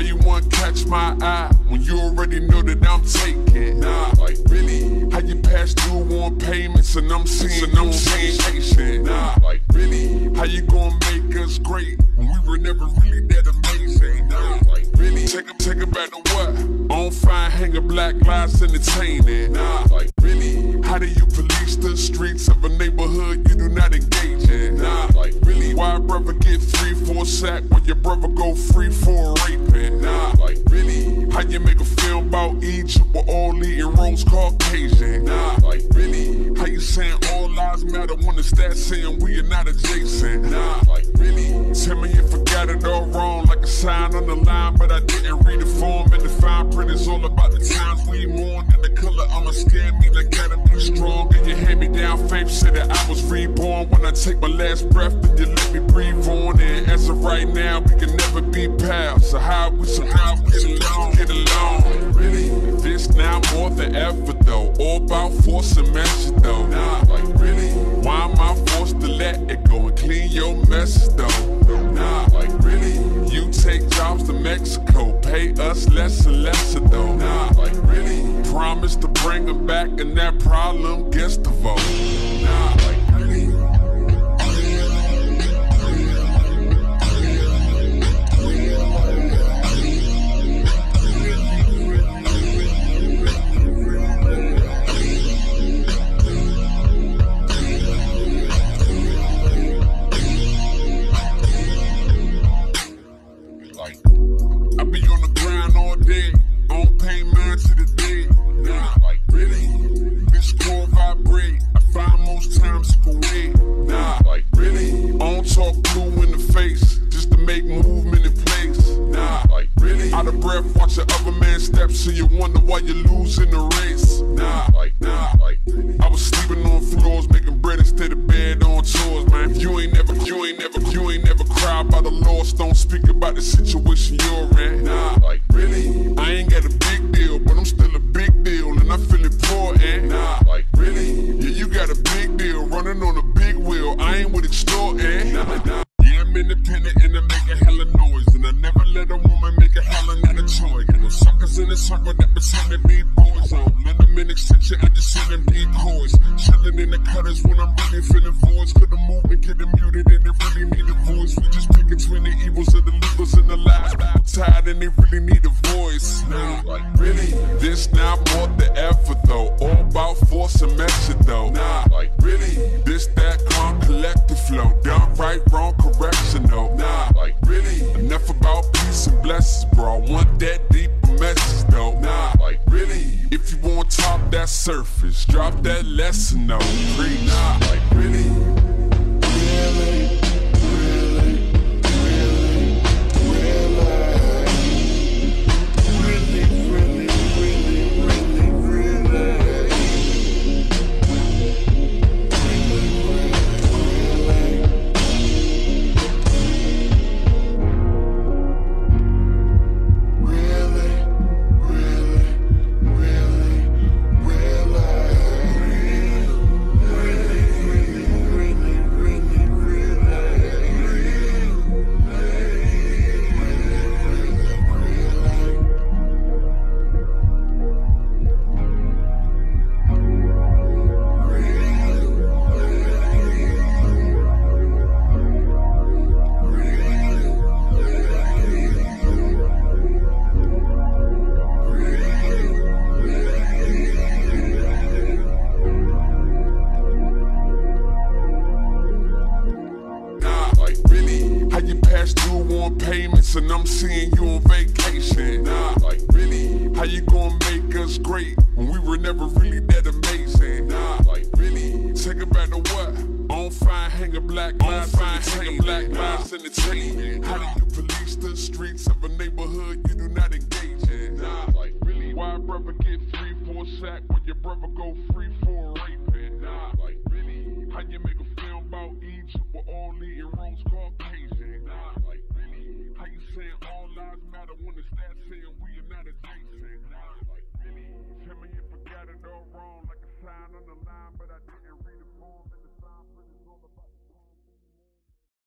Why you want catch my eye when you already know that I'm taking? Nah, like really, how you pass due on payments and I'm seeing and I'm seeing patient? Nah, like really, how you gonna make us great when we were never really that amazing? Nah, like really, take it, take them back to what? On fire, hanging black lives entertaining. Nah, like really, how do you police the streets of a neighborhood you do not engage in? Nah, like really. A brother get three, four sack when your brother go free for a raping? Nah, like really. How you make a film about Egypt with all eating rose Caucasian? Nah, like really. How you saying all lives matter when the stats saying we are not adjacent? Nah, like really. Tell me if I got it all wrong, like a sign on the line, but I didn't read the form. And the fine print is all about the times we mourn. And the color I'ma scare me like gotta be strong. And you hand me down faith, said that I was reborn. When I take my last breath, and you let me breathe on. And as of right now, we can never be pals. So how we so how we get along, get along. Really, this now more than ever though. All about force and measure though. Nah, like really. Why am I forced to let it go and clean your mess though? Take jobs to Mexico, pay us less and lesser though. Nah, like really. Promise to bring them back and that problem gets the vote. Nah, like day. Don't pay mine to the day. Nah, like, really? This core vibrate. I find most times it can. Nah, like, really? I don't talk blue in the face just to make movement in place. Nah, like, really? Out of breath, watch the other man step, so you wonder why you're losing the race. Nah, like, nah, like, I was sleeping on floors, making bread instead of bed on tours, man. You ain't never, you ain't never, you ain't never cry about the loss. Don't speak about the situation independent and I make a hella noise. And I never let a woman make a hella not a toy. Got no suckers in the circle that pretend to be boys. I don't let them in extension, I just send them decoys. Chilling in the cutters when I'm really feeling voice. Could the movement get muted and they really need a voice. We just pick between the evils of the livers and the lies. Tired and they really need a voice. Nah, like really? This now more than ever though. All about force and measure though. Nah, like really? This that calm collective flow. Done right, wrong, that lesson though. Like? Really? On payments and I'm seeing you on vacation? Nah, like really? How you gonna make us great when we were never really that amazing? Nah, like really? Take it back to what? On fire, hanging black lives, hanging black lives entertainment. How do you police the streets of a neighborhood you do not engage in? Nah, like really? Why brother get three, four sack when your brother go free for raping? Nah, eating rose Caucasian?